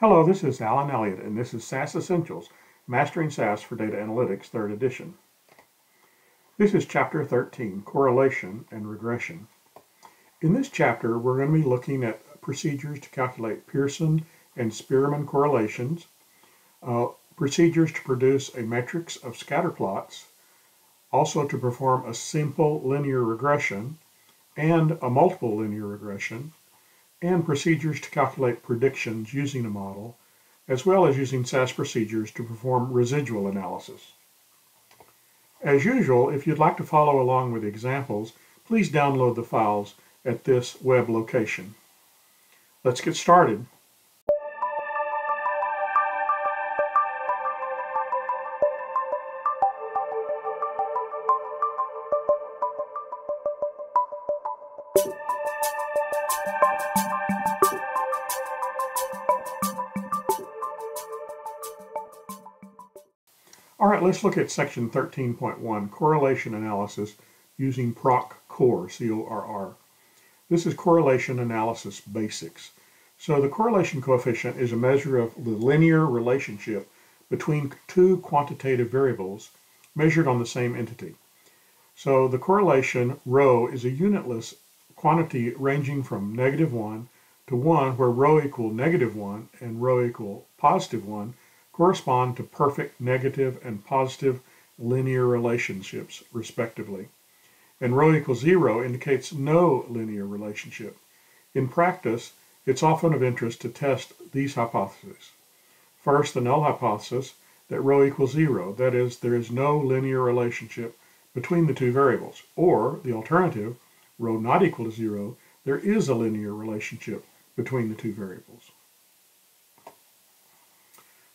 Hello, this is Alan Elliott, and this is SAS Essentials, Mastering SAS for Data Analytics, 3rd edition. This is Chapter 13, Correlation and Regression. In this chapter, we're going to be looking at procedures to calculate Pearson and Spearman correlations, uh, procedures to produce a matrix of scatter plots, also to perform a simple linear regression and a multiple linear regression, and procedures to calculate predictions using a model, as well as using SAS procedures to perform residual analysis. As usual, if you'd like to follow along with examples, please download the files at this web location. Let's get started. Let's look at section 13.1, correlation analysis using PROC-CORR, C-O-R-R. This is correlation analysis basics. So the correlation coefficient is a measure of the linear relationship between two quantitative variables measured on the same entity. So the correlation rho is a unitless quantity ranging from negative 1 to 1 where rho equal negative 1 and rho equal positive 1 correspond to perfect negative and positive linear relationships, respectively. And rho equals zero indicates no linear relationship. In practice, it's often of interest to test these hypotheses. First, the null hypothesis that rho equals zero, that is, there is no linear relationship between the two variables. Or, the alternative, rho not equal to zero, there is a linear relationship between the two variables.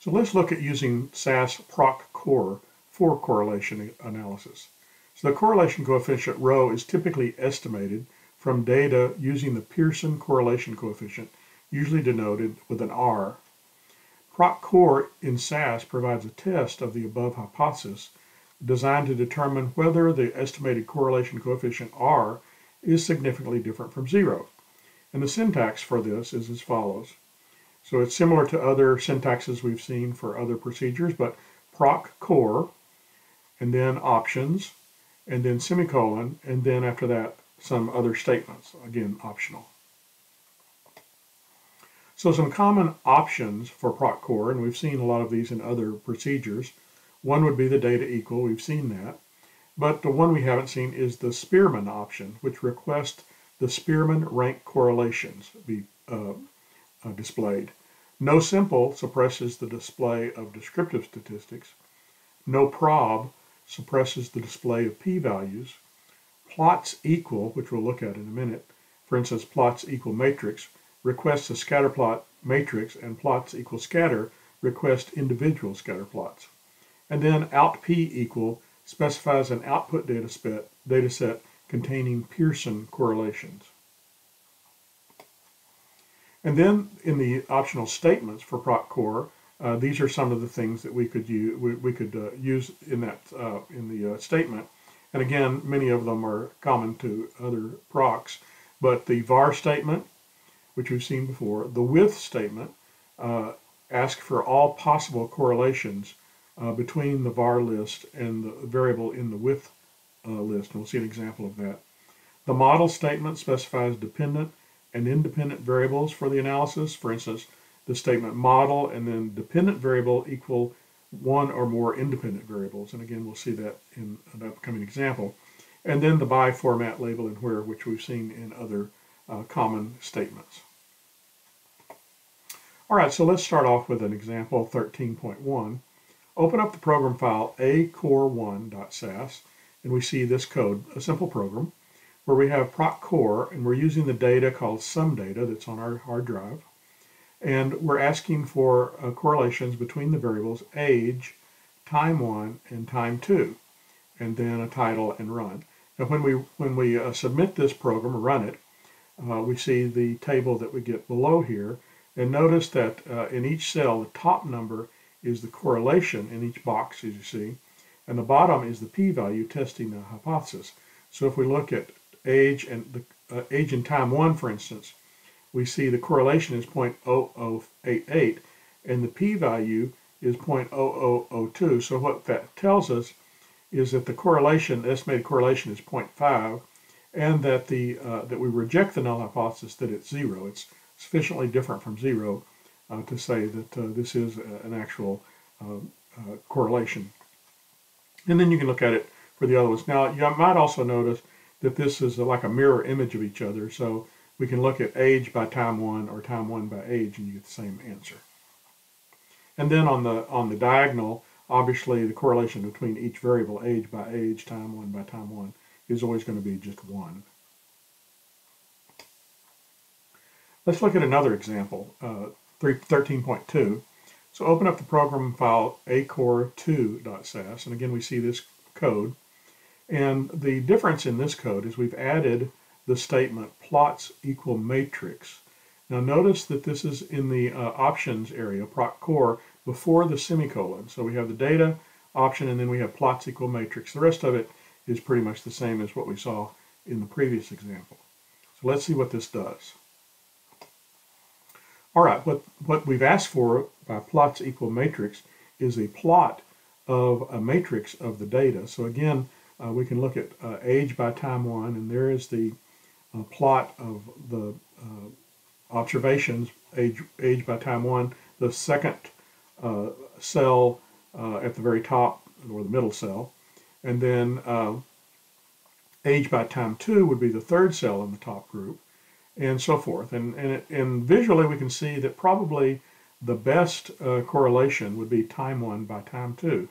So let's look at using SAS PROC-CORR for correlation analysis. So the correlation coefficient rho is typically estimated from data using the Pearson correlation coefficient, usually denoted with an R. PROC-CORR in SAS provides a test of the above hypothesis designed to determine whether the estimated correlation coefficient R is significantly different from zero. And the syntax for this is as follows. So it's similar to other syntaxes we've seen for other procedures, but PROC-CORR, and then options, and then semicolon, and then after that, some other statements, again, optional. So some common options for PROC-CORR, and we've seen a lot of these in other procedures. One would be the data equal, we've seen that. But the one we haven't seen is the Spearman option, which requests the Spearman rank correlations be uh, Uh, displayed. No simple suppresses the display of descriptive statistics. No prob suppresses the display of p-values. Plots equal, which we'll look at in a minute, for instance, plots equal matrix, requests a scatter plot matrix, and plots equal scatter request individual scatter plots. And then out p equal specifies an output data set, data set containing Pearson correlations. And then in the optional statements for PROC-CORR, uh, these are some of the things that we could use, we, we could uh, use in that uh, in the uh, statement. And again, many of them are common to other procs. But the var statement, which we've seen before, the with statement, uh, ask for all possible correlations uh, between the var list and the variable in the with list. And we'll see an example of that. The model statement specifies dependent and independent variables for the analysis. For instance, the statement model and then dependent variable equal one or more independent variables. And again, we'll see that in an upcoming example. And then the by format label and where, which we've seen in other uh, common statements. All right, so let's start off with an example 13.1. Open up the program file acorr1.sas, and we see this code, a simple program where we have proc CORR and we're using the data called sum data that's on our hard drive. And we're asking for uh, correlations between the variables age, time one, and time two, and then a title and run. And when we, when we uh, submit this program or run it, uh, we see the table that we get below here. And notice that uh, in each cell, the top number is the correlation in each box, as you see, and the bottom is the p-value testing the hypothesis. So if we look at age and the uh, age and time one, for instance, we see the correlation is 0.0088, and the p-value is 0.0002. So what that tells us is that the correlation, the estimated correlation is 0.5, and that the uh, that we reject the null hypothesis that it's zero. It's sufficiently different from zero uh, to say that uh, this is an actual uh, uh, correlation. And then you can look at it for the other ones. Now, you might also notice that this is like a mirror image of each other. So we can look at age by time one or time one by age, and you get the same answer. And then on the on the diagonal, obviously the correlation between each variable, age by age, time one by time one, is always going to be just one. Let's look at another example, uh, 13.2. So open up the program file acorr2.sas, and again we see this code. And the difference in this code is we've added the statement plots equal matrix. Now notice that this is in the uh, options area, proc CORR, before the semicolon. So we have the data option and then we have plots equal matrix. The rest of it is pretty much the same as what we saw in the previous example. So let's see what this does. All right, what, what we've asked for by plots equal matrix is a plot of a matrix of the data. So again, uh, we can look at uh, age by time one, and there is the uh, plot of the uh, observations, age, age by time one. The second uh, cell uh, at the very top, or the middle cell, and then age by time two would be the third cell in the top group and so forth. And, and, and visually we can see that probably the best correlation would be time one by time two.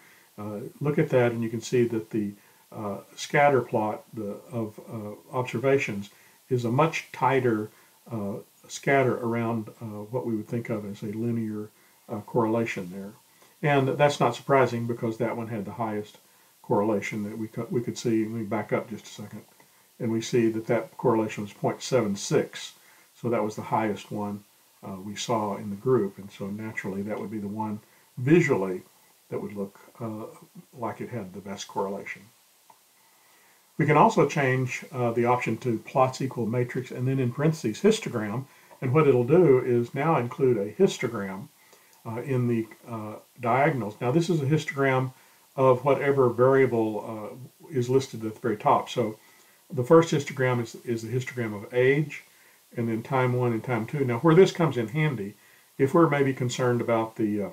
Look at that and you can see that the uh, scatter plot the, of uh, observations is a much tighter uh, scatter around uh, what we would think of as a linear correlation there. And that's not surprising because that one had the highest correlation that we could, we could see. Let me back up just a second and we see that that correlation was 0.76. So that was the highest one uh, we saw in the group, and so naturally that would be the one visually that would look uh, like it had the best correlation. We can also change uh, the option to plots equal matrix and then in parentheses histogram, and what it'll do is now include a histogram uh, in the uh, diagonals. Now this is a histogram of whatever variable uh, is listed at the very top. So the first histogram is, is the histogram of age, and then time one and time two. Now, where this comes in handy, if we're maybe concerned about the uh,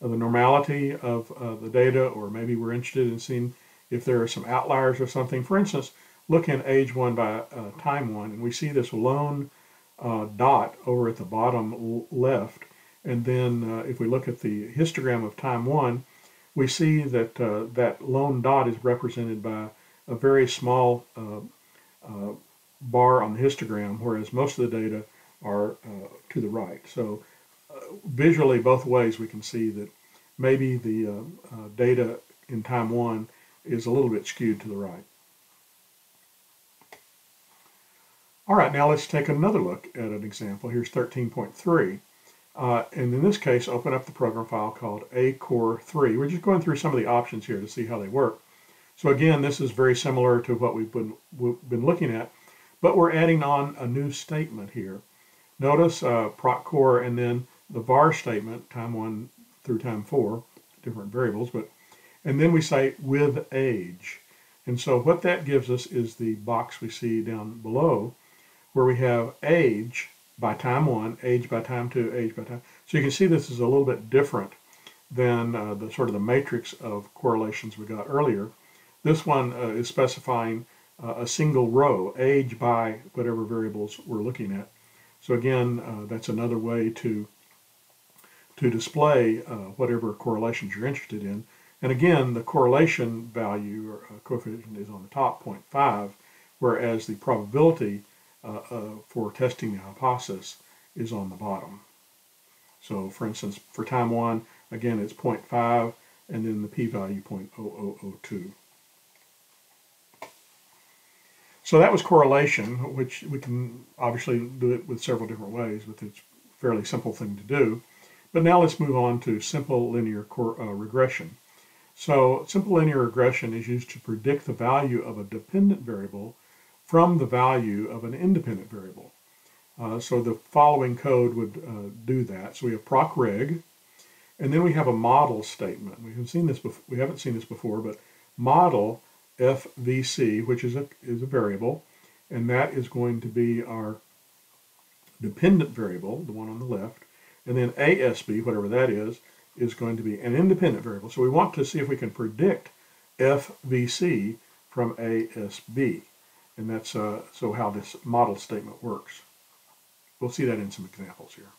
the normality of uh, the data, or maybe we're interested in seeing if there are some outliers or something. For instance, look in age one by uh, time one, and we see this lone uh, dot over at the bottom left. And then uh, if we look at the histogram of time one, we see that uh, that lone dot is represented by a very small uh, uh, bar on the histogram, whereas most of the data are to the right. So visually, both ways, we can see that maybe the data in time one is a little bit skewed to the right. All right, now let's take another look at an example. Here's 13.3. Uh, and in this case, open up the program file called acorr3. We're just going through some of the options here to see how they work. So again, this is very similar to what we've been, we've been looking at, but we're adding on a new statement here. Notice uh, proc CORR and then the var statement, time one through time four, different variables, but and then we say with age. And so what that gives us is the box we see down below where we have age by time one, age by time two, age by time. So you can see this is a little bit different than uh, the sort of the matrix of correlations we got earlier. This one uh, is specifying uh, a single row, age by whatever variables we're looking at. So again, uh, that's another way to, to display uh, whatever correlations you're interested in. And again, the correlation value or uh, coefficient is on the top, 0.5, whereas the probability uh, for testing the hypothesis is on the bottom. So for instance, for time one, again, it's 0.5, and then the p-value 0.0002. So that was correlation, which we can obviously do it with several different ways, but it's a fairly simple thing to do. But now let's move on to simple linear uh, regression. So simple linear regression is used to predict the value of a dependent variable from the value of an independent variable. Uh, so the following code would uh, do that. So we have procreg, And then we have a model statement. We haven't seen this before, we haven't seen this before, but model FVC, which is a, is a variable, and that is going to be our dependent variable, the one on the left, and then ASB, whatever that is, is going to be an independent variable. So we want to see if we can predict FVC from ASB. And that's uh, so how this model statement works. We'll see that in some examples here.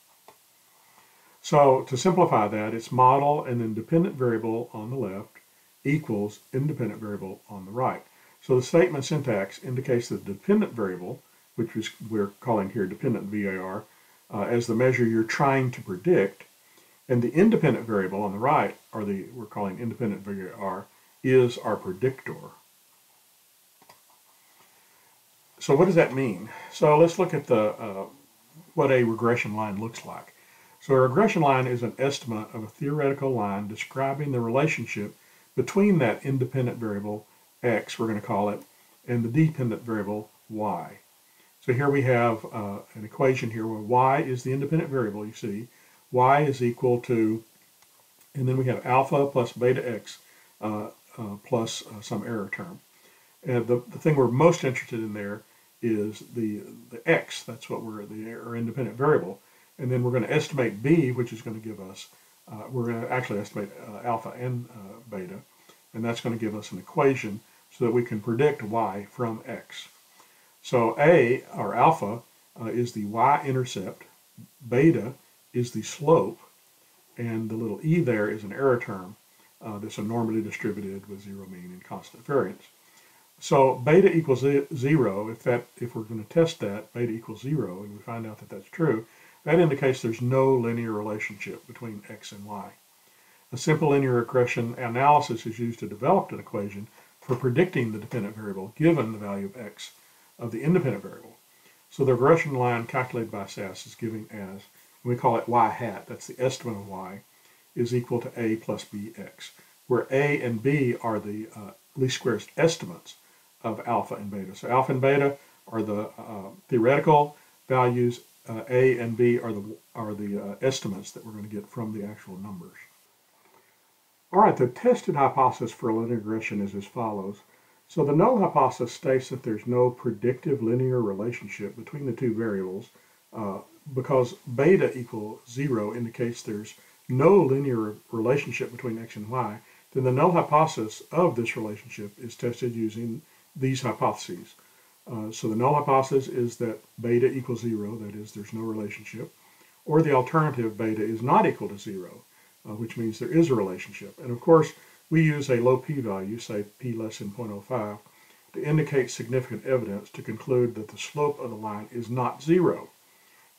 So to simplify that, it's model and then dependent variable on the left equals independent variable on the right. So the statement syntax indicates the dependent variable, which is, we're calling here dependent VAR, uh, as the measure you're trying to predict, and the independent variable on the right, or the we're calling independent variable R, is our predictor. So what does that mean? So let's look at the uh, what a regression line looks like. So a regression line is an estimate of a theoretical line describing the relationship between that independent variable x, we're going to call it, and the dependent variable y. So here we have uh, an equation here where y is the independent variable, you see. Y is equal to, and then we have alpha plus beta x uh, uh, plus uh, some error term. And the, the thing we're most interested in there is the, the x, that's what we're, the our independent variable. And then we're going to estimate b, which is going to give us, uh, we're going to actually estimate uh, alpha and beta, and that's going to give us an equation so that we can predict y from x. So A, or alpha, uh, is the y-intercept, beta is the slope, and the little e there is an error term uh, that's a normally distributed with zero mean and constant variance. So beta equals zero, if, that, if we're going to test that, beta equals zero, and we find out that that's true, that indicates there's no linear relationship between x and y. A simple linear regression analysis is used to develop an equation for predicting the dependent variable given the value of x of the independent variable. So the regression line calculated by SAS is given as, we call it y hat, that's the estimate of y, is equal to a plus bx, where a and b are the uh, least squares estimates of alpha and beta. So alpha and beta are the uh, theoretical values, uh, a and b are the, are the uh, estimates that we're going to get from the actual numbers. All right, the tested hypothesis for linear regression is as follows. So the null hypothesis states that there's no predictive linear relationship between the two variables uh, because beta equal zero indicates there's no linear relationship between x and y, then the null hypothesis of this relationship is tested using these hypotheses. Uh, so the null hypothesis is that beta equals zero, that is, there's no relationship, or the alternative beta is not equal to zero, uh, which means there is a relationship. And of course, we use a low p-value, say p less than 0.05, to indicate significant evidence to conclude that the slope of the line is not zero.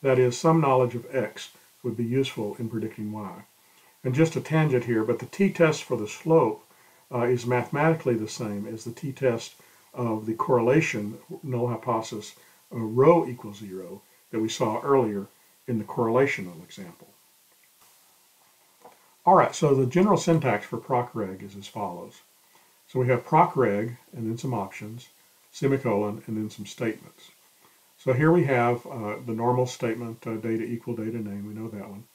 That is, some knowledge of x would be useful in predicting y. And just a tangent here, but the t-test for the slope uh, is mathematically the same as the t-test of the correlation null hypothesis uh, rho equals zero that we saw earlier in the correlational example. All right, so the general syntax for procreg is as follows. So we have procreg and then some options, semicolon, and then some statements. So here we have uh, the normal statement, uh, data equal data name, we know that one.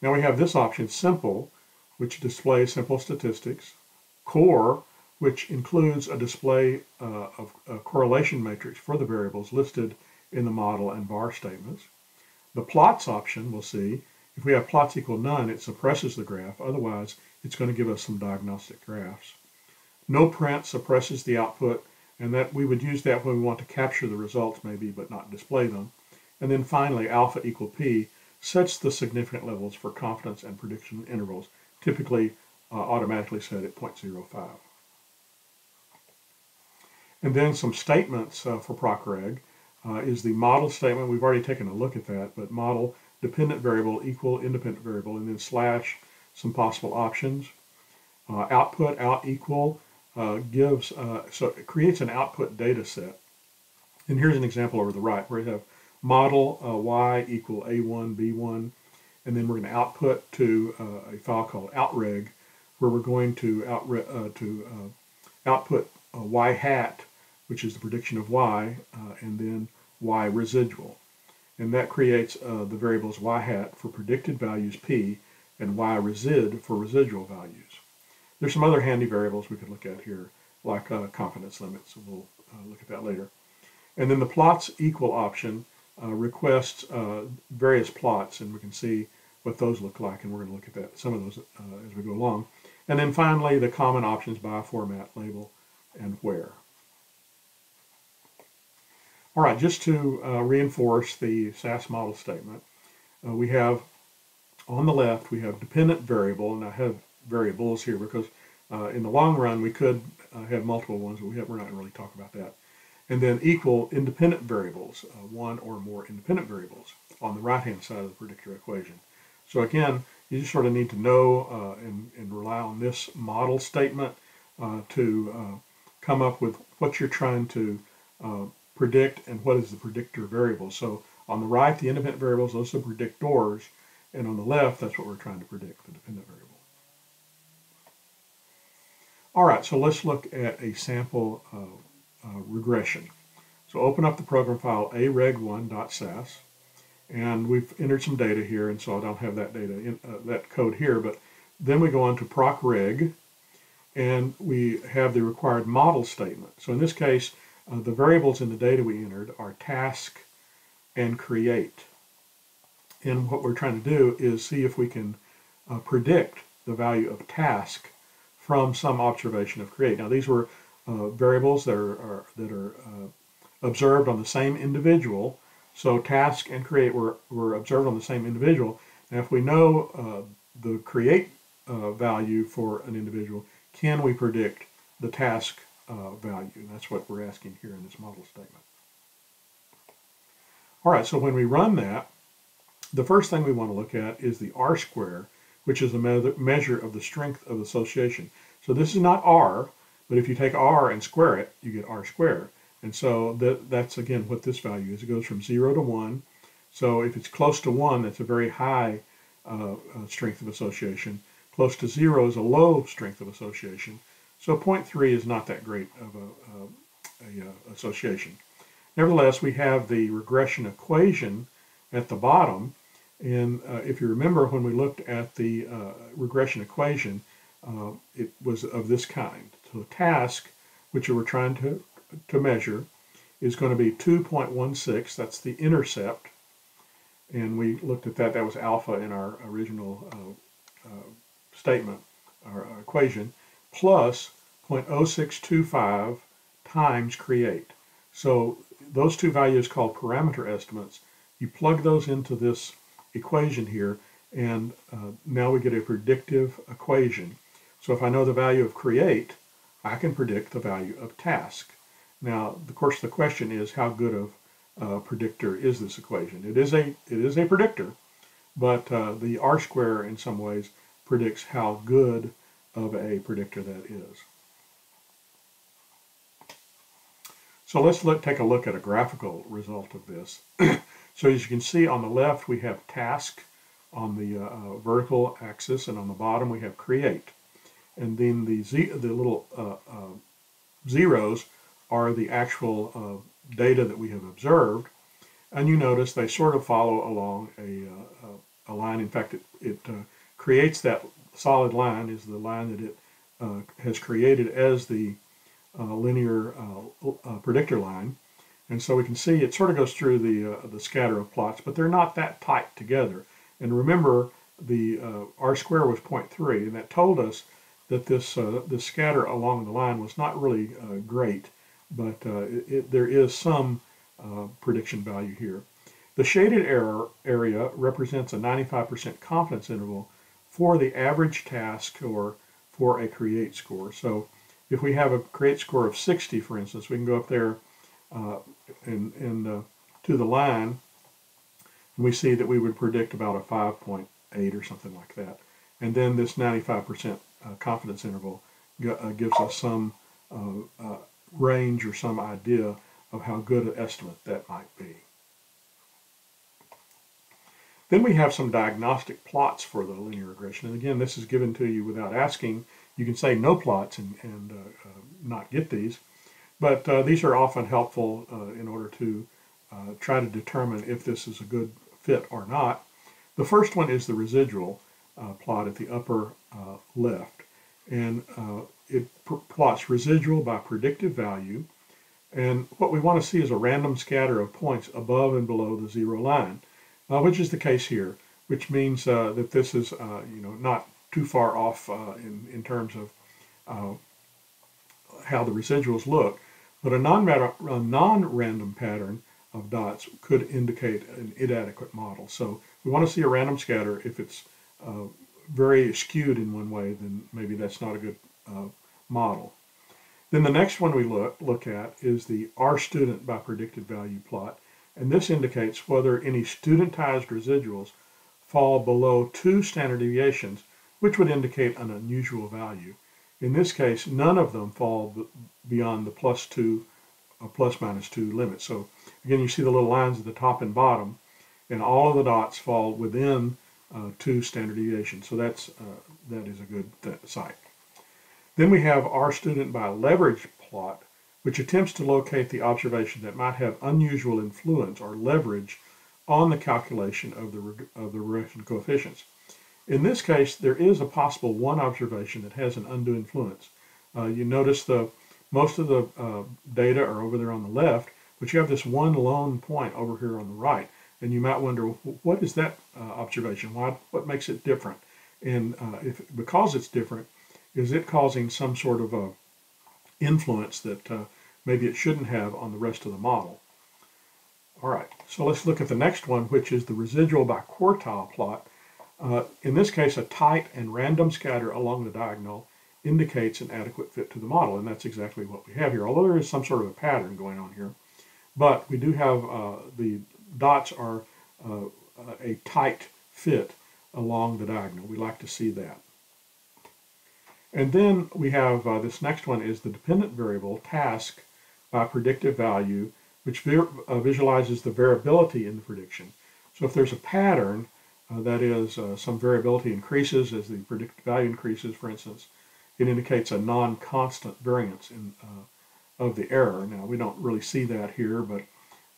Now we have this option, simple, which displays simple statistics, CORR, which includes a display uh, of a correlation matrix for the variables listed in the model and var statements. The plots option, we'll see, if we have plots equal none, it suppresses the graph. Otherwise, it's going to give us some diagnostic graphs. No print suppresses the output, and that we would use that when we want to capture the results maybe, but not display them. And then finally, alpha equal p sets the significant levels for confidence and prediction intervals, typically uh, automatically set at 0.05. And then some statements uh, for procreg uh, is the model statement. We've already taken a look at that, but model dependent variable equal independent variable, and then slash some possible options. Uh, output out equal uh, gives, uh, so it creates an output data set. And here's an example over the right where you have model uh, y equal a1, b1, and then we're going to output to uh, a file called outreg where we're going to, out, uh, to output y hat, which is the prediction of y, and then y residual and that creates uh, the variables y hat for predicted values p and y resid for residual values. There's some other handy variables we could look at here, like uh, confidence limits. We'll uh, look at that later. And then the plots equal option uh, requests uh, various plots, and we can see what those look like, and we're going to look at that some of those uh, as we go along. And then finally, the common options by format, label, and where. All right, just to uh, reinforce the SAS model statement, we have on the left, we have dependent variable, and I have variables here because uh, in the long run, we could uh, have multiple ones, but we have, we're not really talk about that. And then equal independent variables, uh, one or more independent variables on the right-hand side of the predictor equation. So again, you just sort of need to know uh, and, and, rely on this model statement to come up with what you're trying to predict and what is the predictor variable. So on the right, the independent variables, those are predictors, and on the left, that's what we're trying to predict, the dependent variable. All right, so let's look at a sample uh, uh, regression. So open up the program file areg1.sas, and we've entered some data here, and so I don't have that data, in, uh, that code here, but then we go on to procreg, and we have the required model statement. So in this case, uh, the variables in the data we entered are task and create. And what we're trying to do is see if we can uh, predict the value of task from some observation of create. Now these were uh, variables that are, are that are uh, observed on the same individual. So task and create were, were observed on the same individual. And if we know uh, the create uh, value for an individual, can we predict the task uh, value. And that's what we're asking here in this model statement. All right, so when we run that, the first thing we want to look at is the R square, which is the measure of the strength of association. So this is not R, but if you take R and square it, you get R squared. And so that, that's, again, what this value is. It goes from 0 to 1. So if it's close to 1, that's a very high uh, uh, strength of association. Close to 0 is a low strength of association. So 0.3 is not that great of a, a, a, uh, association. Nevertheless, we have the regression equation at the bottom. And uh, if you remember when we looked at the uh, regression equation, uh, it was of this kind. So the task, which we were trying to, to measure, is going to be 2.16. That's the intercept. And we looked at that. That was alpha in our original uh, uh, statement, our equation plus 0.0625 times create. So those two values called parameter estimates, you plug those into this equation here, and uh, now we get a predictive equation. So if I know the value of create, I can predict the value of task. Now, of course, the question is how good of a predictor is this equation? It is a it is a predictor, but uh, the R square in some ways predicts how good of a predictor that is. So let's look, take a look at a graphical result of this. so as you can see on the left we have task on the uh, uh, vertical axis and on the bottom we have create. And then the, z the little uh, uh zeros are the actual uh, data that we have observed. And you notice they sort of follow along a, uh, a line. In fact, it, it creates that solid line is the line that it has created as the linear predictor line. And so we can see it sort of goes through the, uh, the scatter of plots, but they're not that tight together. And remember, the uh, R square was 0.3, and that told us that this, uh, this scatter along the line was not really uh, great, but it, it, there is some prediction value here. The shaded error area represents a 95% confidence interval for the average task or for a create score. So if we have a create score of 60, for instance, we can go up there uh, and, and uh, to the line, we see that we would predict about a 5.8 or something like that. And then this 95% uh, confidence interval uh, gives us some uh, range or some idea of how good an estimate that might be. Then we have some diagnostic plots for the linear regression. And again, this is given to you without asking. You can say no plots and, and uh, uh, not get these. But uh, these are often helpful uh, in order to uh, try to determine if this is a good fit or not. The first one is the residual. uh, plot at the upper uh, left. And uh, it plots residual by predictive value. And what we want to see is a random scatter of points above and below the zero line, uh, which is the case here, which means uh, that this is, you know, not too far off in, in terms of how the residuals look. But a non-random non pattern of dots could indicate an inadequate model. So we want to see a random scatter. If it's uh, very skewed in one way, then maybe that's not a good uh, model. Then the next one we look, look at is the RStudent by predicted value plot. And this indicates whether any studentized residuals fall below two standard deviations, which would indicate an unusual value. In this case, none of them fall beyond the plus two or plus minus two limit. So again, you see the little lines at the top and bottom, and all of the dots fall within uh, two standard deviations. So that's uh, that is a good site. Then we have our student by leverage plot, which attempts to locate the observation that might have unusual influence or leverage on the calculation of the, of the regression coefficients. In this case, there is a possible one observation that has an undue influence. Uh, you notice the most of the uh, data are over there on the left, but you have this one lone point over here on the right. And you might wonder, what is that uh, observation? Why, what makes it different? And uh, if because it's different, is it causing some sort of a influence that uh, maybe it shouldn't have on the rest of the model? All right, so let's look at the next one, which is the residual by quartile plot. Uh, in this case, a tight and random scatter along the diagonal indicates an adequate fit to the model, and that's exactly what we have here, although there is some sort of a pattern going on here. But we do have uh, the dots are uh, a tight fit along the diagonal. We like to see that. And then we have uh, this next one is the dependent variable task by predictive value, which uh, visualizes the variability in the prediction. So if there's a pattern, uh, that is, uh, some variability increases as the predicted value increases, for instance, it indicates a non-constant variance in, uh, of the error. Now, we don't really see that here, but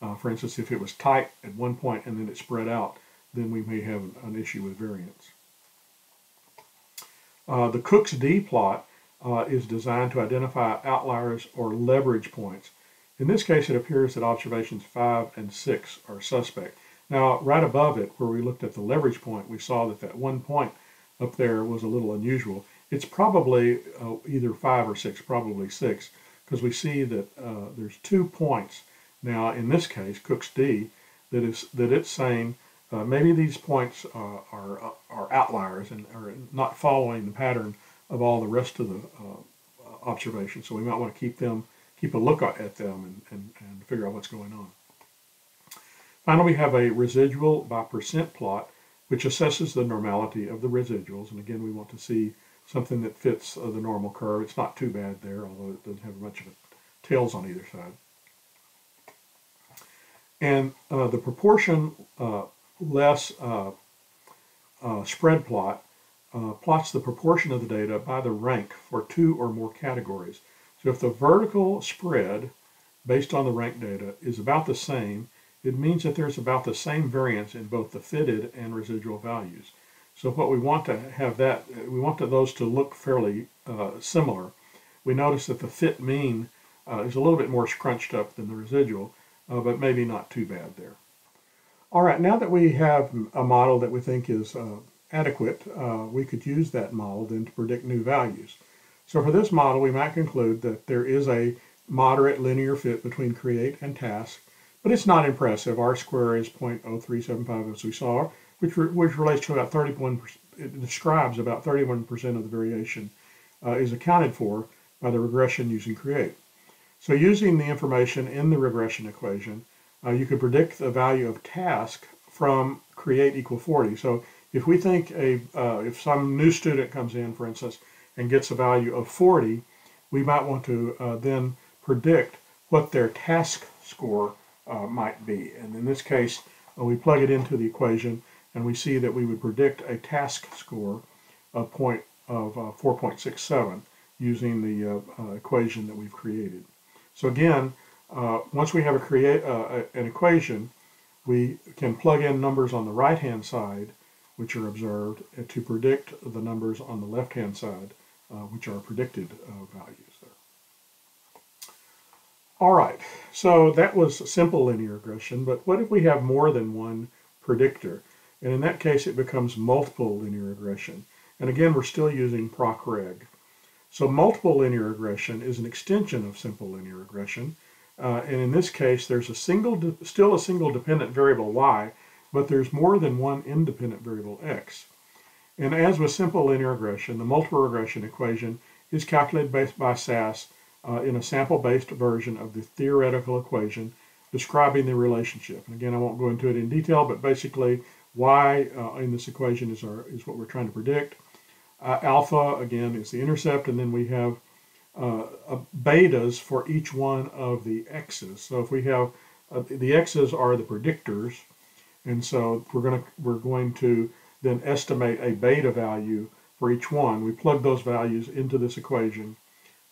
uh, for instance, if it was tight at one point and then it spread out, then we may have an issue with variance. Uh, the Cook's D plot uh, is designed to identify outliers or leverage points. In this case, it appears that observations 5 and 6 are suspect. Now, right above it, where we looked at the leverage point, we saw that that one point up there was a little unusual. It's probably uh, either 5 or 6, probably 6, because we see that uh, there's two points now, in this case, Cook's D, that is that it's saying uh, maybe these points uh, are uh, are outliers and are not following the pattern of all the rest of the uh, observations. So we might want to keep them, keep a look at them, and, and, and figure out what's going on. Finally, we have a residual by percent plot, which assesses the normality of the residuals. And again, we want to see something that fits uh, the normal curve. It's not too bad there, although it doesn't have a bunch of tails on either side. And uh, the proportion uh, less uh, uh, spread plot uh, plots the proportion of the data by the rank for two or more categories. So if the vertical spread based on the rank data is about the same, it means that there's about the same variance in both the fitted and residual values. So what we want to have that, we want those to look fairly uh, similar. We notice that the fit mean uh, is a little bit more scrunched up than the residual, uh, but maybe not too bad there. All right, now that we have a model that we think is uh, adequate, uh, we could use that model then to predict new values. So for this model, we might conclude that there is a moderate linear fit between create and task, but it's not impressive. R square is 0.0375 as we saw, which, re which relates to about 31%, it describes about 31% of the variation uh, is accounted for by the regression using create. So using the information in the regression equation, uh, you could predict the value of task from create equal 40. So if we think a uh, if some new student comes in, for instance, and gets a value of 40, we might want to uh, then predict what their task score uh, might be. And in this case, uh, we plug it into the equation, and we see that we would predict a task score of point of uh, 4.67 using the equation that we've created. So again, uh, once we have a create uh, an equation, we can plug in numbers on the right-hand side which are observed, to predict the numbers on the left-hand side, uh, which are predicted uh, values. All right, so that was simple linear regression, but what if we have more than one predictor? And in that case, it becomes multiple linear regression. And again, we're still using PROC-REG. So multiple linear regression is an extension of simple linear regression. Uh, and in this case, there's a single, still a single dependent variable y, but there's more than one independent variable x. And as with simple linear regression, the multiple regression equation is calculated based by SAS uh, in a sample-based version of the theoretical equation describing the relationship. And again, I won't go into it in detail, but basically y uh, in this equation is, our, is what we're trying to predict. Uh, alpha, again, is the intercept, and then we have uh, betas for each one of the x's. So if we have uh, the x's are the predictors, and so we're to we're going to then estimate a beta value for each one. We plug those values into this equation,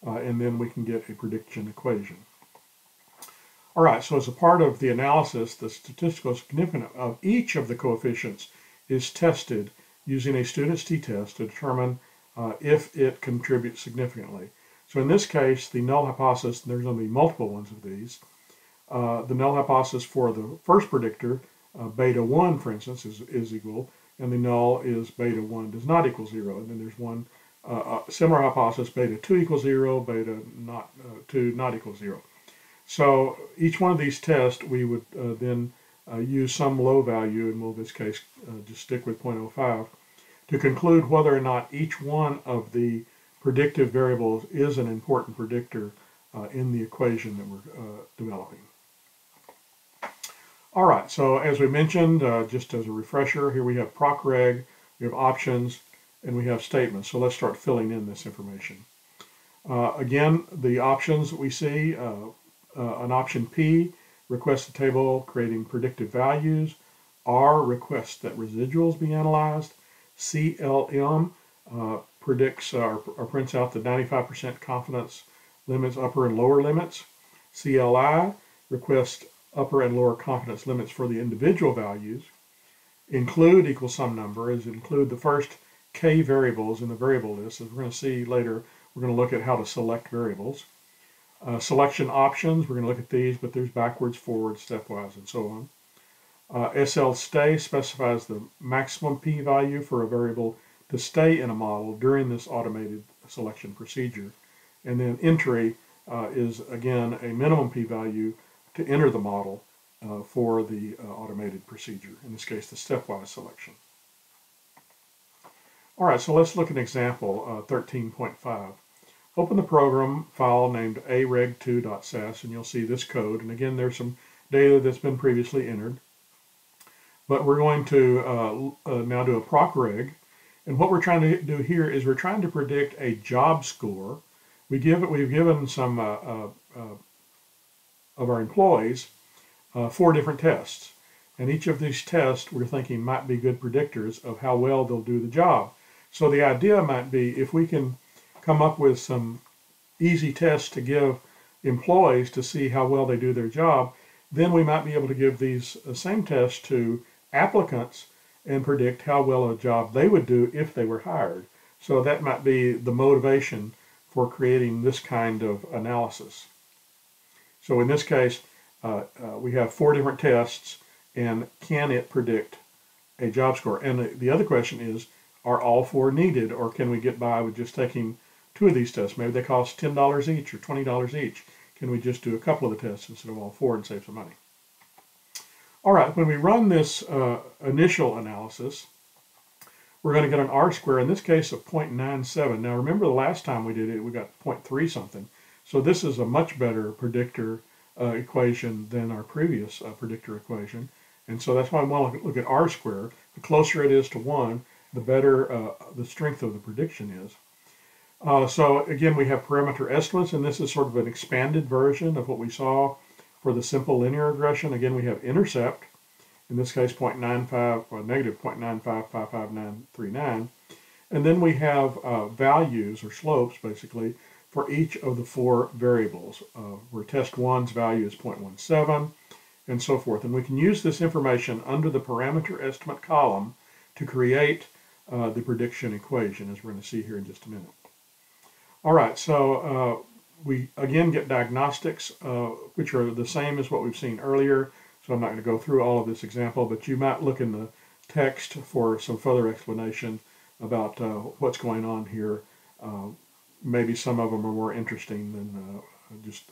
uh, and then we can get a prediction equation. All right, so as a part of the analysis, the statistical significance of each of the coefficients is tested using a student's t-test to determine uh, if it contributes significantly. So in this case, the null hypothesis, and there's going to be multiple ones of these, uh, the null hypothesis for the first predictor, uh, beta 1, for instance, is, is equal, and the null is beta 1 does not equal 0. And then there's one uh, similar hypothesis, beta 2 equals 0, beta not, uh, 2 not equals 0. So each one of these tests, we would uh, then uh, use some low value, and we'll in this case just stick with 0.05, to conclude whether or not each one of the predictive variables is an important predictor uh, in the equation that we're uh, developing. All right, so as we mentioned, uh, just as a refresher, here we have proc-reg, we have options, and we have statements. So let's start filling in this information. Uh, again, the options that we see, uh, uh, an option P requests the table creating predictive values. R requests that residuals be analyzed. CLM predicts or, or prints out the 95% confidence limits, upper and lower limits. CLI requests upper and lower confidence limits for the individual values. Include equals some number is include the first k variables in the variable list. As we're going to see later, we're going to look at how to select variables. Uh, selection options, we're going to look at these, but there's backwards, forwards, stepwise, and so on. Uh, SL stay specifies the maximum p value for a variable to stay in a model during this automated selection procedure. And then entry uh, is again a minimum p-value to enter the model uh, for the uh, automated procedure, in this case the stepwise selection. All right, so let's look at an example, uh, 13.5. Open the program file named areg2.sas and you'll see this code. And again, there's some data that's been previously entered. But we're going to uh, uh, now do a proc reg and what we're trying to do here is we're trying to predict a job score. We give it, we've given some uh, uh, uh, of our employees four different tests. And each of these tests we're thinking might be good predictors of how well they'll do the job. So the idea might be if we can come up with some easy tests to give employees to see how well they do their job, then we might be able to give these uh, same tests to applicants and predict how well a job they would do if they were hired. So that might be the motivation for creating this kind of analysis. So in this case, uh, uh, we have four different tests, and can it predict a job score? And the, the other question is, are all four needed, or can we get by with just taking two of these tests? Maybe they cost $10 each or $20 each. Can we just do a couple of the tests instead of all four and save some money? All right, when we run this uh, initial analysis, we're going to get an R square, in this case of 0.97. Now remember the last time we did it, we got 0.3 something. So this is a much better predictor uh, equation than our previous uh, predictor equation. And so that's why I want to look at R square. The closer it is to 1, the better uh, the strength of the prediction is. Uh, so again, we have parameter estimates, and this is sort of an expanded version of what we saw for the simple linear regression, again, we have intercept, in this case 0.95, or negative 0.9555939. And then we have uh, values, or slopes, basically, for each of the four variables, uh, where test 1's value is 0.17, and so forth. And we can use this information under the parameter estimate column to create uh, the prediction equation, as we're going to see here in just a minute. All right, so uh, we again get diagnostics, uh, which are the same as what we've seen earlier. So I'm not going to go through all of this example, but you might look in the text for some further explanation about uh, what's going on here. Uh, maybe some of them are more interesting than uh, just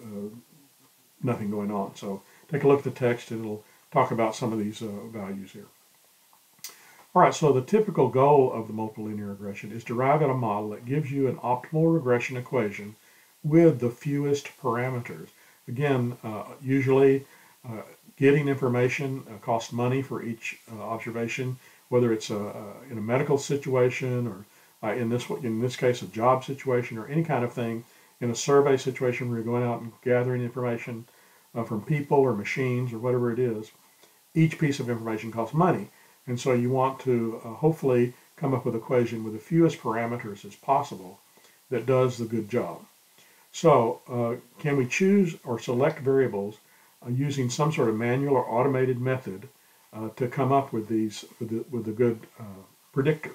nothing going on. So take a look at the text and it'll talk about some of these values here. All right, so the typical goal of the multiple linear regression is to arrive at a model that gives you an optimal regression equation with the fewest parameters. Again, uh, usually uh, getting information uh, costs money for each uh, observation, whether it's a, uh, in a medical situation or uh, in this in this case a job situation or any kind of thing in a survey situation where you're going out and gathering information from people or machines or whatever it is. Each piece of information costs money. And so you want to uh, hopefully come up with an equation with the fewest parameters as possible that does the good job. So uh, can we choose or select variables uh, using some sort of manual or automated method uh, to come up with these with the, with a good uh, predictor?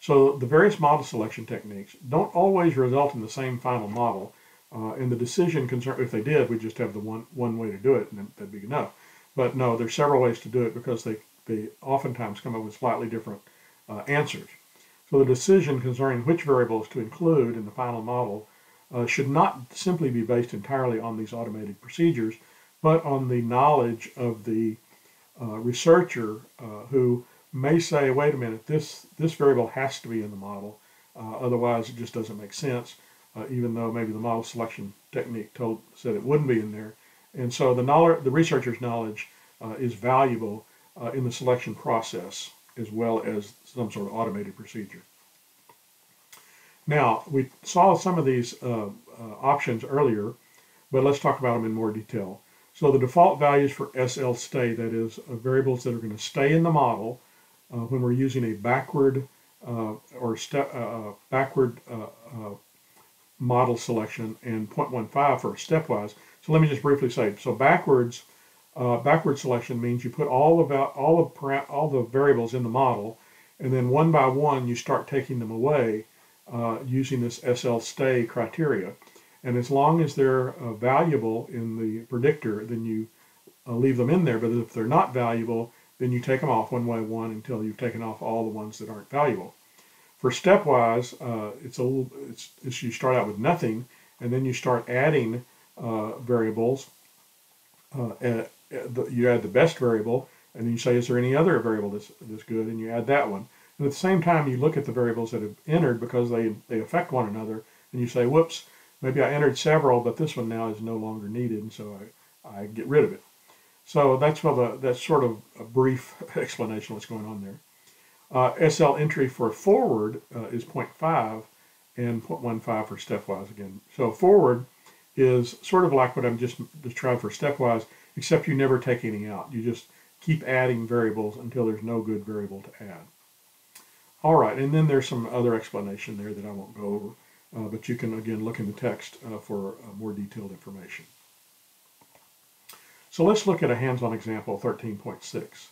So the various model selection techniques don't always result in the same final model. Uh, and the decision concern, if they did, we'd just have the one one way to do it, and that'd be enough. But no, there's several ways to do it because they they oftentimes come up with slightly different uh, answers. So the decision concerning which variables to include in the final model uh, should not simply be based entirely on these automated procedures, but on the knowledge of the uh, researcher uh, who may say, wait a minute, this, this variable has to be in the model, uh, otherwise it just doesn't make sense, uh, even though maybe the model selection technique told said it wouldn't be in there. And so the, knowledge, the researcher's knowledge is valuable uh, in the selection process as well as some sort of automated procedure. Now, we saw some of these uh, uh, options earlier, but let's talk about them in more detail. So the default values for SL stay, that is, uh, variables that are going to stay in the model uh, when we're using a backward uh, or step backward model selection and 0.15 for stepwise. So let me just briefly say, so backwards uh, backward selection means you put all of all of all the variables in the model, and then one by one you start taking them away uh, using this SL stay criteria. And as long as they're uh, valuable in the predictor, then you uh, leave them in there. But if they're not valuable, then you take them off one by one until you've taken off all the ones that aren't valuable. For stepwise, uh, it's a little, it's, it's, you start out with nothing, and then you start adding uh, variables you add the best variable, and then you say, is there any other variable that's, that's good, and you add that one. And at the same time, you look at the variables that have entered because they, they affect one another, and you say, whoops, maybe I entered several, but this one now is no longer needed, and so I, I get rid of it. So that's what the, that's sort of a brief explanation of what's going on there. Uh, SL entry for forward uh, is 0.5 and 0.15 for stepwise again. So forward is sort of like what I'm just described for stepwise except you never take any out. You just keep adding variables until there's no good variable to add. All right, and then there's some other explanation there that I won't go over, uh, but you can again look in the text uh, for uh, more detailed information. So let's look at a hands-on example 13.6.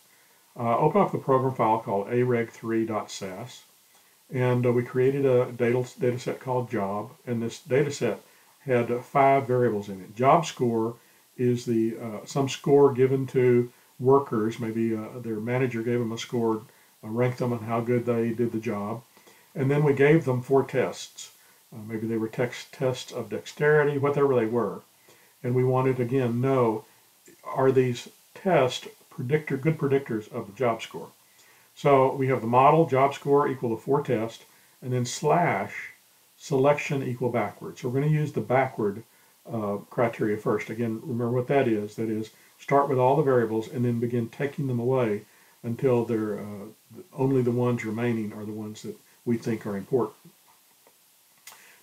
Uh, open up the program file called areg3.sas, and uh, we created a data, data set called job, and this data set had five variables in it. Job score is the uh, some score given to workers. Maybe uh, their manager gave them a score, uh, ranked them on how good they did the job, and then we gave them four tests. Uh, maybe they were text tests of dexterity, whatever they were, and we wanted again know are these tests predictor good predictors of the job score. So we have the model job score equal to four tests, and then slash selection equal backward. So we're going to use the backward uh, criteria first. Again, remember what that is. That is, start with all the variables and then begin taking them away until they're uh, only the ones remaining are the ones that we think are important.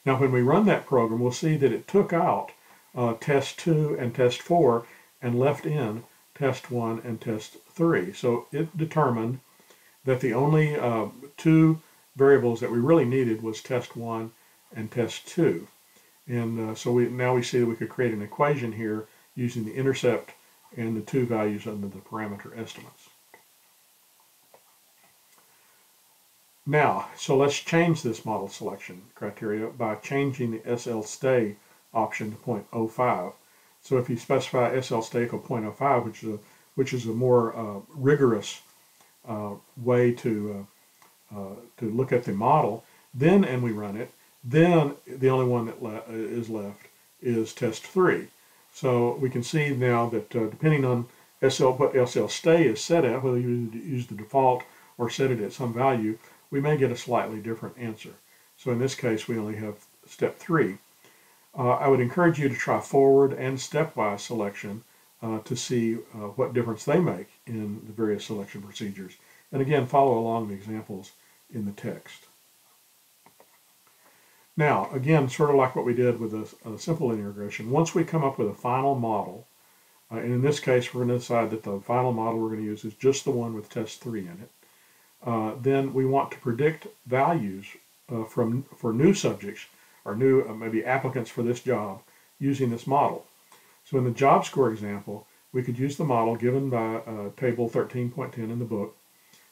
Now, when we run that program, we'll see that it took out uh, test 2 and test 4 and left in test 1 and test 3. So it determined that the only uh, two variables that we really needed was test 1 and test 2. And uh, so we now we see that we could create an equation here using the intercept and the two values under the parameter estimates. Now, so let's change this model selection criteria by changing the SL stay option to 0.05. So if you specify SL stay equal 0.05, which is a, which is a more uh, rigorous uh, way to, uh, uh, to look at the model, then, and we run it, then the only one that le is left is test 3. So we can see now that uh, depending on SL, what SL stay is set at, whether you use the default or set it at some value, we may get a slightly different answer. So in this case, we only have step three. Uh, I would encourage you to try forward and stepwise selection uh, to see uh, what difference they make in the various selection procedures. And again, follow along the examples in the text. Now, again, sort of like what we did with a, a simple linear regression, once we come up with a final model, uh, and in this case, we're going to decide that the final model we're going to use is just the one with test 3 in it. Uh, then we want to predict values uh, from for new subjects or new uh, maybe applicants for this job using this model. So in the job score example, we could use the model given by uh, table 13.10 in the book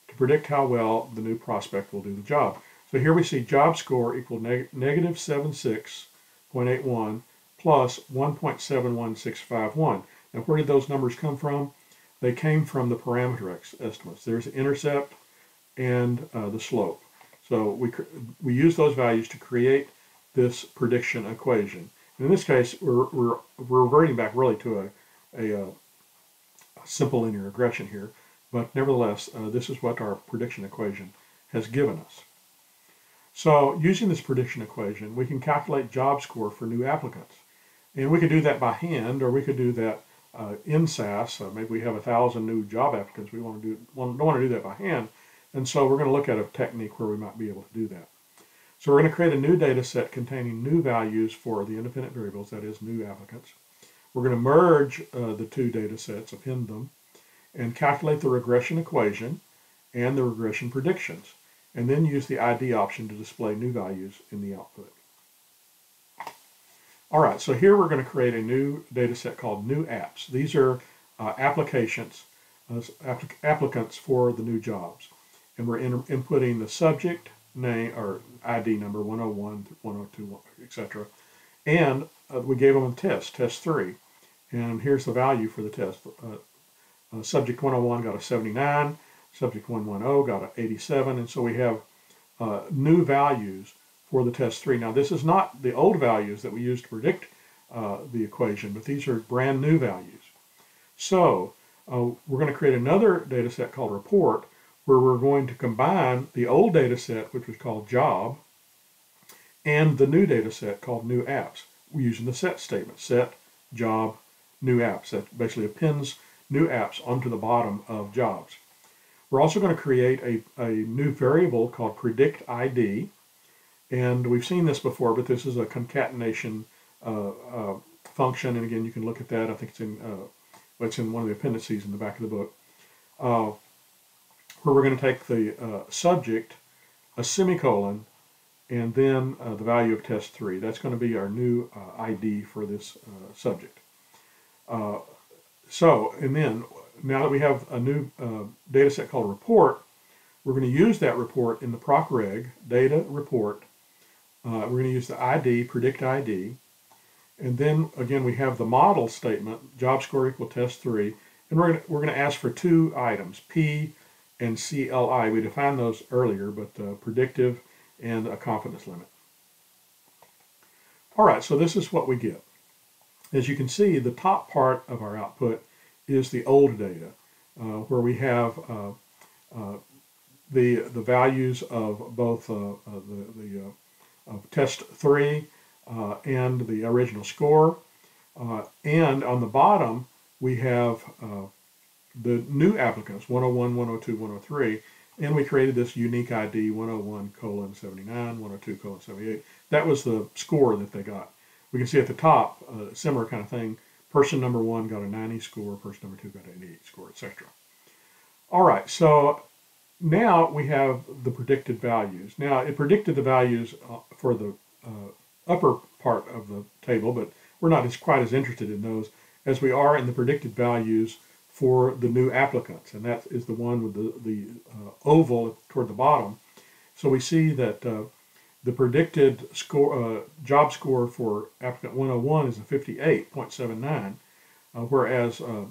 to predict how well the new prospect will do the job. So here we see job score equal neg negative 76.81 plus 1.71651. Now where did those numbers come from? They came from the parameter estimates. There's the intercept and uh, the slope. So we, we use those values to create this prediction equation. And in this case, we're, we're, we're reverting back really to a, a, uh, a simple linear regression here, but nevertheless, uh, this is what our prediction equation has given us. So using this prediction equation, we can calculate job score for new applicants. And we could do that by hand, or we could do that uh, in SAS. Uh, maybe we have a thousand new job applicants. We want to do, don't want to do that by hand. And so we're going to look at a technique where we might be able to do that. So we're going to create a new data set containing new values for the independent variables, that is new applicants. We're going to merge uh, the two data sets, append them, and calculate the regression equation and the regression predictions, and then use the ID option to display new values in the output. All right, so here we're going to create a new data set called new apps. These are uh, applications, uh, applicants for the new jobs and we're in, inputting the subject name or ID number 101, 102, etc. And uh, we gave them a test, test three. And here's the value for the test. Uh, uh, subject 101 got a 79, subject 110 got an 87, and so we have uh, new values for the test three. Now this is not the old values that we used to predict uh, the equation, but these are brand new values. So uh, we're going to create another data set called report where we're going to combine the old data set, which was called job, and the new data set called new apps. We're using the set statement, set, job, new apps. That basically appends new apps onto the bottom of jobs. We're also going to create a, a new variable called predict ID. And we've seen this before, but this is a concatenation uh, uh, function. And again, you can look at that. I think it's in, uh, it's in one of the appendices in the back of the book. Uh, where we're going to take the uh, subject, a semicolon, and then uh, the value of test 3. That's going to be our new uh, ID for this uh, subject. Uh, so, and then now that we have a new uh, data set called report, we're going to use that report in the PROC REG data report. we're going to use the ID, predict ID, and then again we have the model statement, job score equal test 3, and we're going to, we're going to ask for two items, P and CLI. We defined those earlier, but uh, predictive and a confidence limit. All right, so this is what we get. As you can see, the top part of our output is the old data, uh, where we have uh, uh the the values of both uh, uh, the, the of test three and the original score, and on the bottom we have the new applicants, 101, 102, 103, and we created this unique ID 101 colon 79, 102 colon 78. That was the score that they got. We can see at the top, a similar kind of thing. Person number one got a 90 score, person number two got an 88 score, etc. All right, so now we have the predicted values. Now it predicted the values uh, for the uh, upper part of the table, but we're not as quite as interested in those as we are in the predicted values for the new applicants, and that is the one with the, the uh, oval toward the bottom. So we see that uh, the predicted score, uh, job score for applicant 101 is a 58.79, uh, whereas uh,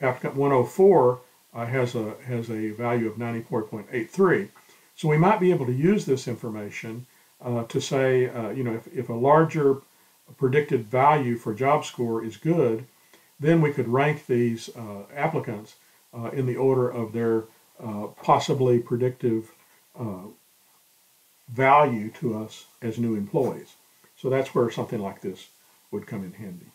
applicant 104 uh, has a has a value of 94.83. So we might be able to use this information uh, to say, you know, if, if a larger predicted value for job score is good, then we could rank these applicants in the order of their possibly predictive value to us as new employees. So that's where something like this would come in handy.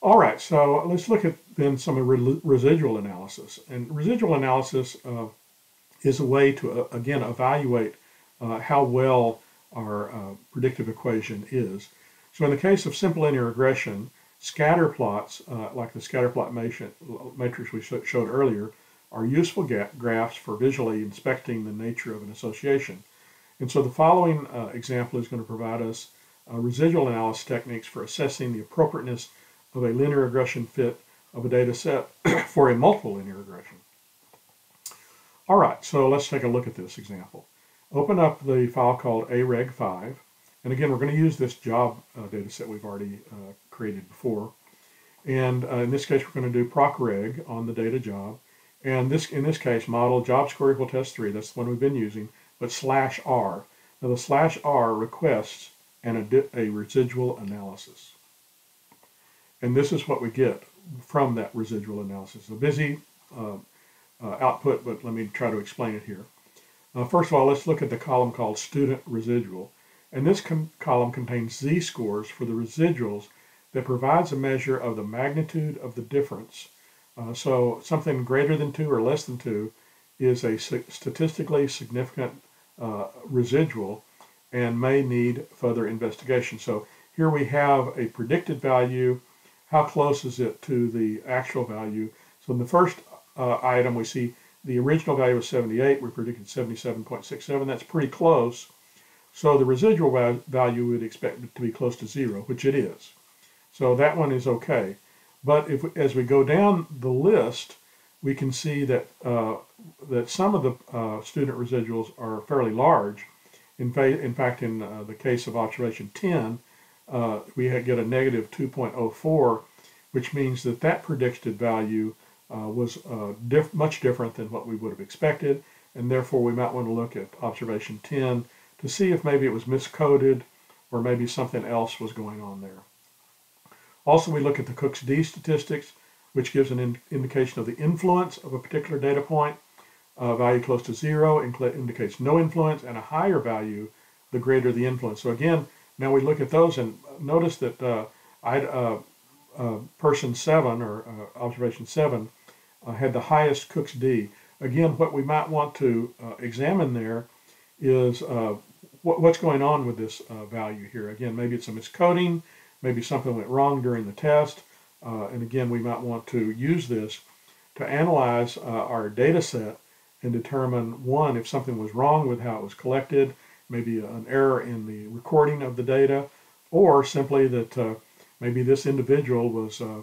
All right, so let's look at then some residual analysis. And residual analysis uh, is a way to, uh, again, evaluate uh, how well our uh, predictive equation is. So in the case of simple linear regression, scatter plots, uh, like the scatter plot matrix we showed earlier, are useful graphs for visually inspecting the nature of an association. And so the following uh, example is going to provide us uh, residual analysis techniques for assessing the appropriateness of a linear regression fit of a data set for a multiple linear regression. All right, so let's take a look at this example. Open up the file called areg5, and again, we're going to use this job uh, data set we've already uh, created before. And uh, in this case, we're going to do PROC REG on the data job, and this, in this case, model job score equal test 3, that's the one we've been using, but slash R. Now the slash R requests an, a residual analysis. And this is what we get from that residual analysis. A busy uh, uh, output, but let me try to explain it here. Uh, first of all, let's look at the column called student residual. And this column contains z-scores for the residuals that provides a measure of the magnitude of the difference uh, so something greater than 2 or less than 2 is a statistically significant uh, residual and may need further investigation. So here we have a predicted value. How close is it to the actual value? So in the first uh, item, we see the original value was 78. We predicted 77.67. That's pretty close. So the residual value we would expect to be close to zero, which it is. So that one is okay. But if as we go down the list, we can see that uh, that some of the uh, student residuals are fairly large. In, fa in fact, in uh, the case of observation 10, uh, we get a negative 2.04, which means that that predicted value uh, was uh, diff much different than what we would have expected, and therefore we might want to look at observation 10 to see if maybe it was miscoded or maybe something else was going on there. Also, we look at the Cook's D statistics, which gives an in indication of the influence of a particular data point. A value close to zero indicates no influence, and a higher value, the greater the influence. So again, now we look at those and notice that uh, I, uh, uh, person seven or uh, observation seven uh, had the highest Cook's D. Again, what we might want to uh, examine there is what, what's going on with this value here. Again, maybe it's a miscoding, maybe something went wrong during the test. Uh, and again, we might want to use this to analyze uh, our data set and determine, one, if something was wrong with how it was collected, maybe an error in the recording of the data, or simply that uh, maybe this individual was uh,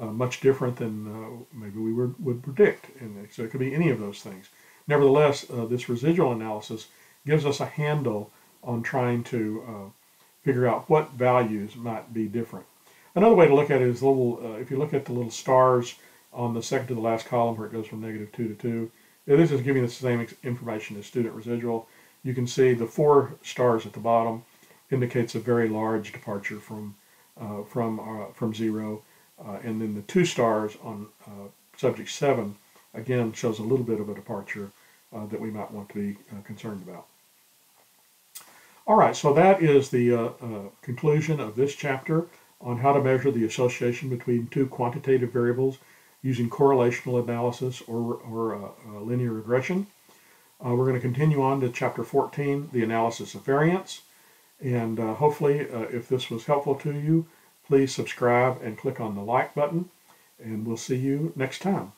uh, much different than uh, maybe we would, would predict. And so it could be any of those things. Nevertheless, this residual analysis gives us a handle on trying to figure out what values might be different. Another way to look at it is little, uh, if you look at the little stars on the second to the last column where it goes from negative 2 to 2, this is giving the same information as student residual. You can see the four stars at the bottom indicates a very large departure from uh, from uh, from zero, uh, and then the two stars on uh, subject seven again shows a little bit of a departure uh, that we might want to be concerned about. All right, so that is the uh, uh, conclusion of this chapter on how to measure the association between two quantitative variables using correlational analysis or, or uh, uh linear regression. Uh, we're going to continue on to chapter 14, the analysis of variance. And uh, hopefully, if this was helpful to you, please subscribe and click on the like button. And we'll see you next time.